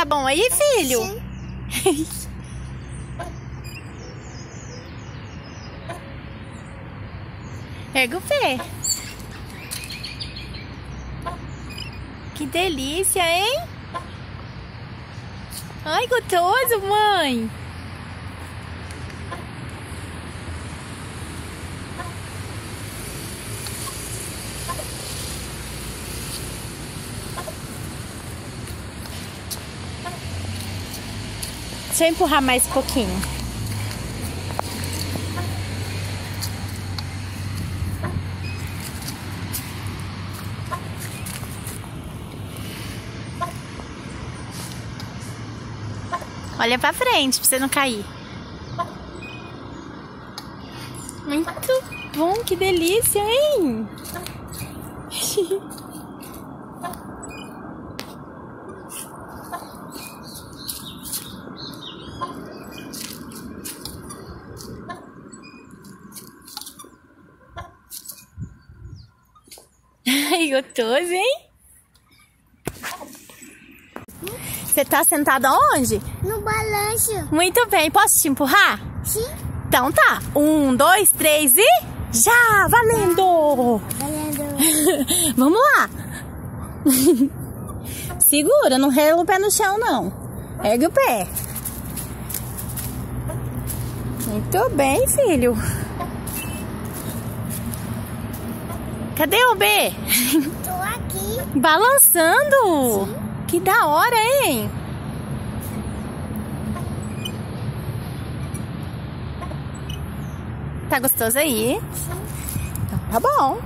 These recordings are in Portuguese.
Tá bom aí, filho? Sim. Pega o pé. Que delícia, hein? Ai, gostoso, mãe. Deixa eu empurrar mais um pouquinho. Olha pra frente pra você não cair. Muito bom, que delícia, hein? Ai, gostoso, hein? Você tá sentado aonde? No balanço. Muito bem, posso te empurrar? Sim. Então tá. Um, dois, três e. Já! Valendo! Valendo. Vamos lá! Segura, não rela o pé no chão, não. Ergue o pé. Muito bem, filho. Cadê o B? Tô aqui. Balançando! Que da hora, hein? Tá gostoso aí? Então, tá bom.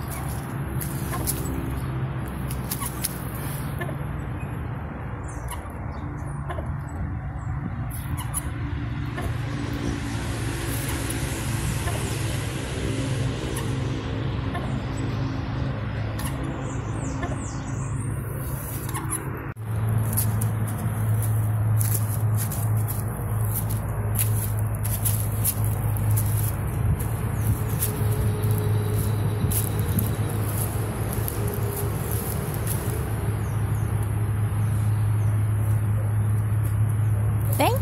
Vem.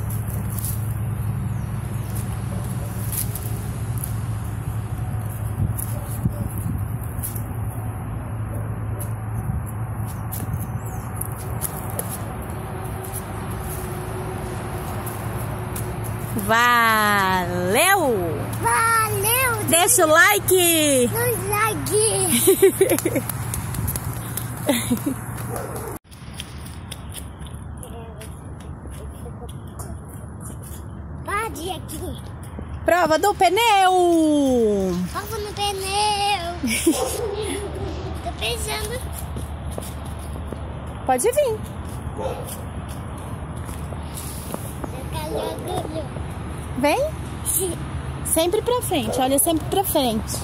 Valeu! Valeu. Deixa o like! Nos like. Pode aqui. Prova do pneu! Ovo no pneu. Tô pensando. Pode vir. Orgulho. Vem. Sempre pra frente, olha sempre pra frente.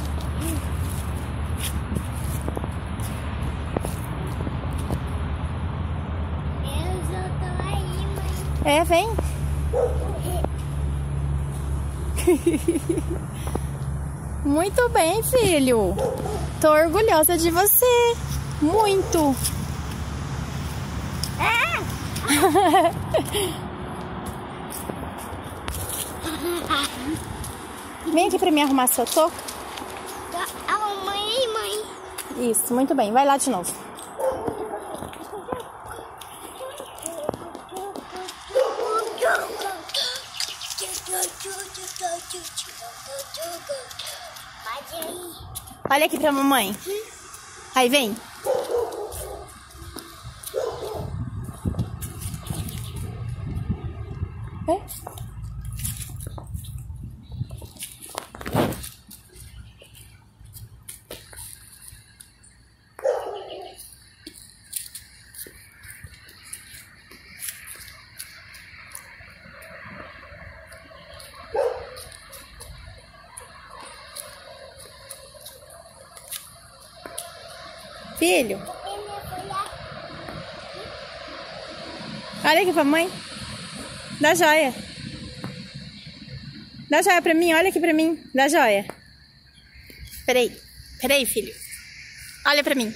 Eu só tô aí, mãe. É, vem. Muito bem, filho. Tô orgulhosa de você. Muito. Vem aqui pra mim arrumar seu toco. A mãe. Isso, muito bem. Vai lá de novo. Olha aqui pra mamãe. Aí, vem. Filho, olha aqui pra mãe. Dá joia. Dá joia pra mim, olha aqui pra mim. Dá joia. Peraí, peraí, filho. Olha pra mim.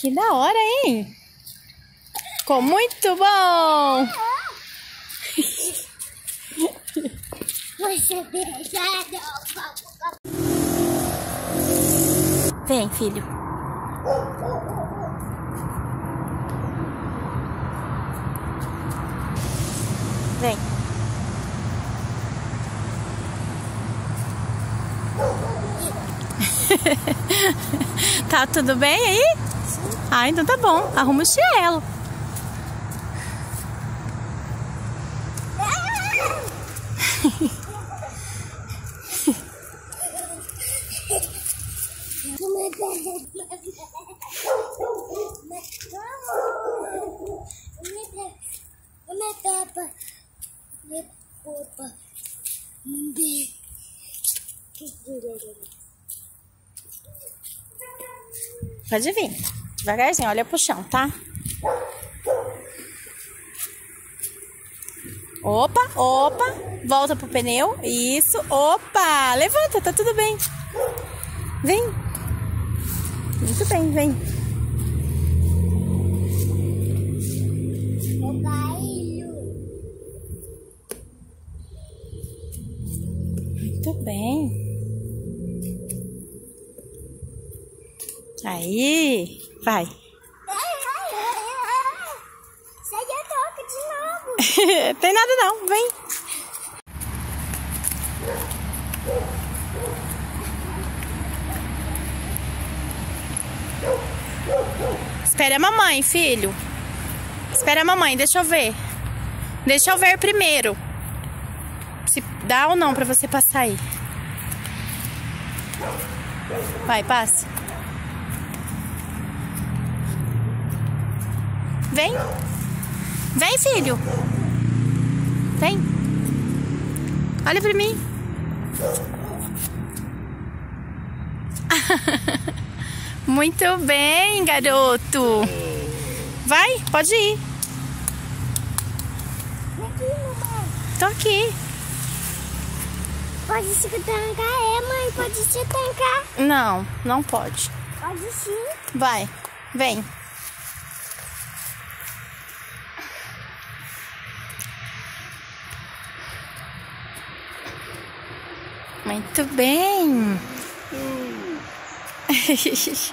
Que da hora, hein? Ficou muito bom! Vem, filho. Vem. tá tudo bem aí? Ah, então tá bom. Arruma o chielo. Pode vir. Devagarzinho, olha pro chão, tá? Opa, opa. Volta pro pneu. Isso. Opa. Levanta, tá tudo bem. Vem. Muito bem, vem. Aí, vai. Sai da toca de novo. Tem nada não, vem. Espera a mamãe, filho. Espera a mamãe, deixa eu ver. Deixa eu ver primeiro. Se dá ou não pra você passar aí. Vai, passe. Vem. Vem, filho. Vem. Olha pra mim. Muito bem, garoto. Vai, pode ir. Tô aqui. Pode se trancar, é, mãe? Pode se trancar. Não, não pode. Pode sim. Vai, vem. Muito bem.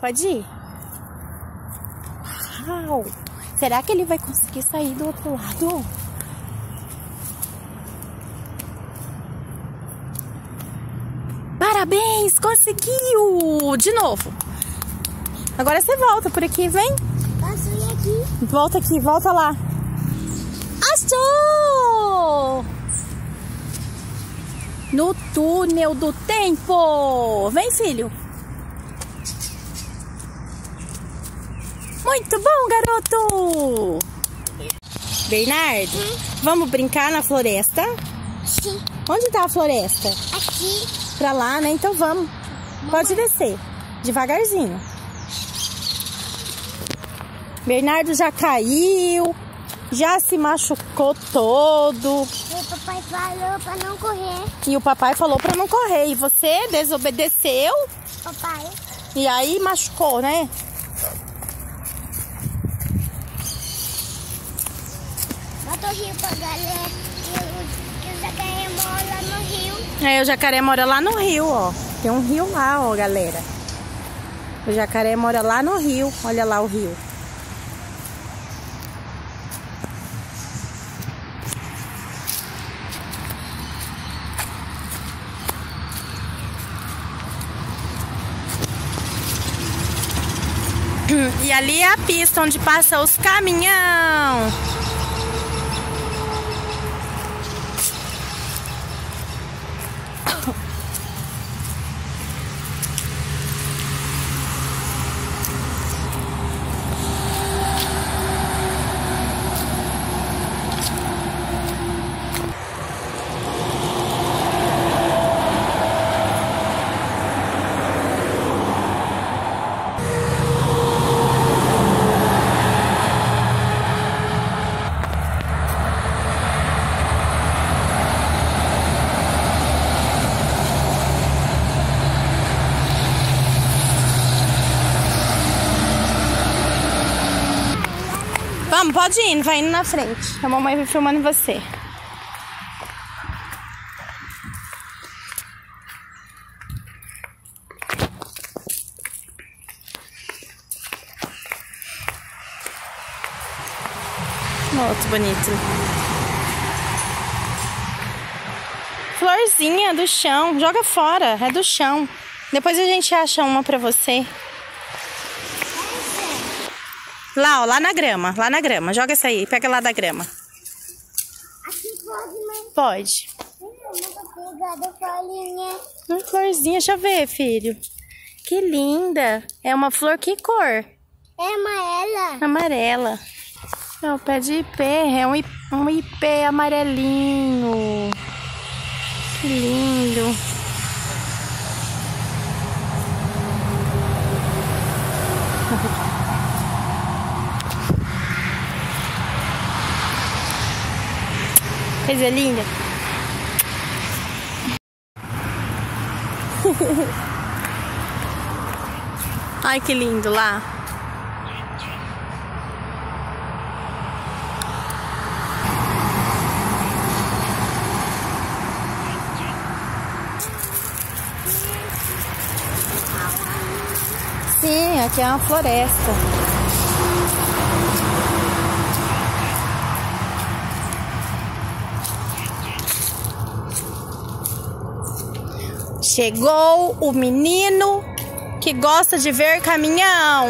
Pode ir. Uau. Será que ele vai conseguir sair do outro lado? Parabéns, conseguiu! De novo. Agora você volta por aqui, vem. Posso ir aqui? Volta aqui, volta lá. Achou! No túnel do tempo. Vem, filho. Muito bom, garoto! Bernardo, vamos brincar na floresta? Sim. Onde tá a floresta? Aqui. Pra lá, né? Então vamos. Pode descer. Devagarzinho. Bernardo já caiu. Já se machucou todo. O papai falou pra não correr. E o papai falou pra não correr. E você desobedeceu. Papai. E aí machucou, né? Bota o rio pra galera. Que o jacaré mora lá no rio. É, o jacaré mora lá no rio, ó. Tem um rio lá, ó, galera. O jacaré mora lá no rio. Olha lá o rio. E ali é a pista onde passa os caminhão. Pode ir, vai indo na frente. A mamãe vai filmando você. Outro bonito. Florzinha do chão. Joga fora. É do chão. Depois a gente acha uma pra você. Lá, ó. Lá na grama. Lá na grama. Joga essa aí. Pega lá da grama. Aqui pode, mãe. Pode. Uma florzinha. Deixa eu ver, filho. Que linda. É uma flor que cor? É amarela. Amarela. É o pé de ipê, é um, um ipê amarelinho. Que lindo. Coisa linda. Ai, que lindo lá. Sim, aqui é uma floresta. Chegou o menino que gosta de ver caminhão.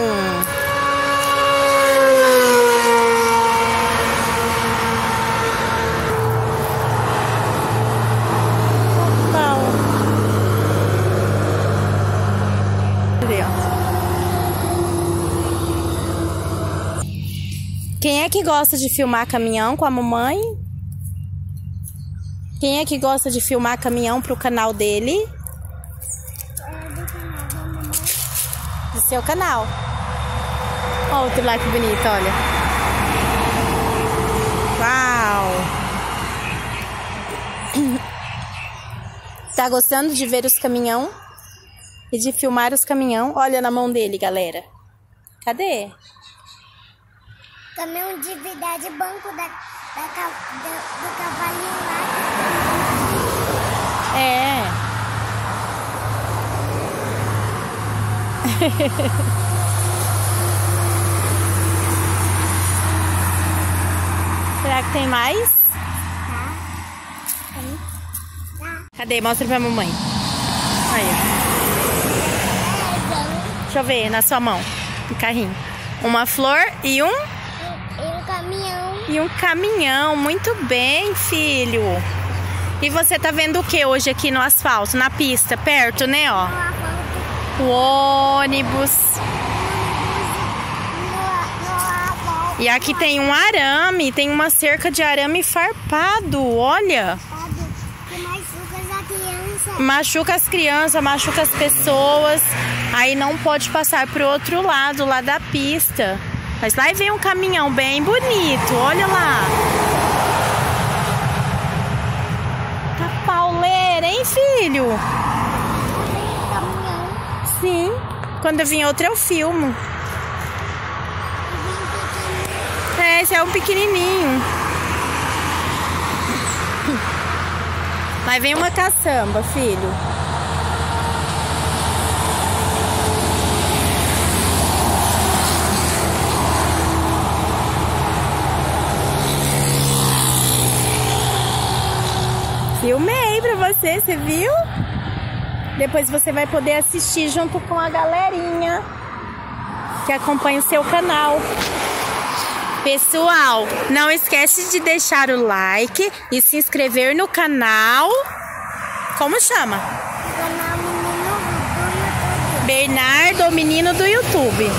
Quem é que gosta de filmar caminhão com a mamãe? Quem é que gosta de filmar caminhão pro canal dele? Seu canal. Outro lá que bonito, olha. Uau! Tá gostando de ver os caminhão? E de filmar os caminhão? Olha na mão dele, galera. Cadê? Caminhão de verdade, banco da, da, da- do cavalinho lá. É. Será que tem mais? Tá? Tem. Tá. Cadê? Mostra pra mamãe. Aí. ó. Deixa eu ver na sua mão. Um carrinho. Uma flor e um e um caminhão. e um caminhão. Muito bem, filho. E você tá vendo o que hoje aqui no asfalto, na pista, perto, né, ó? O ônibus. E aqui tem um arame, tem uma cerca de arame farpado, olha. Machuca as crianças, machuca as pessoas. Aí não pode passar pro outro lado, lá da pista. Mas lá vem um caminhão bem bonito, olha lá. Tá pauleira, hein, filho? Sim. Quando vim outro eu filmo. É, esse é um pequenininho. Lá vem uma caçamba, filho. Filmei pra você, você viu? Depois você vai poder assistir junto com a galerinha que acompanha o seu canal. Pessoal, não esquece de deixar o like e se inscrever no canal. Como chama? Bernardo, o menino do YouTube.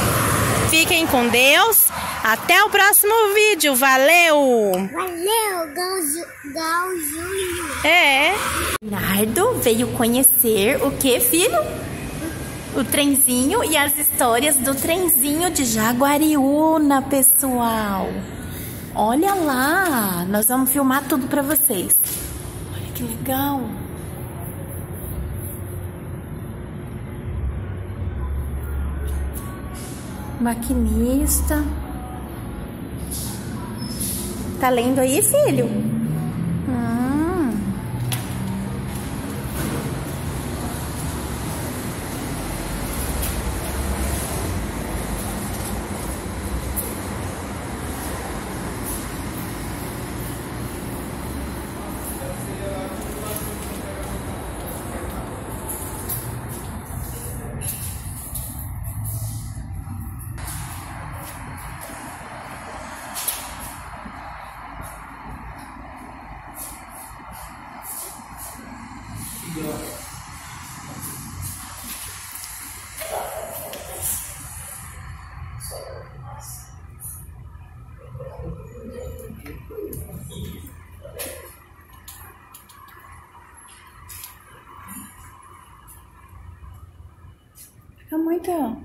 Fiquem com Deus. Até o próximo vídeo. Valeu! Valeu, Gal, Ju- Gal Júlio. É. Bernardo veio conhecer o que, filho? O trenzinho e as histórias do trenzinho de Jaguariúna, pessoal. Olha lá, nós vamos filmar tudo pra vocês. Olha que legal. Maquinista. Tá lendo aí, filho? Fica muito.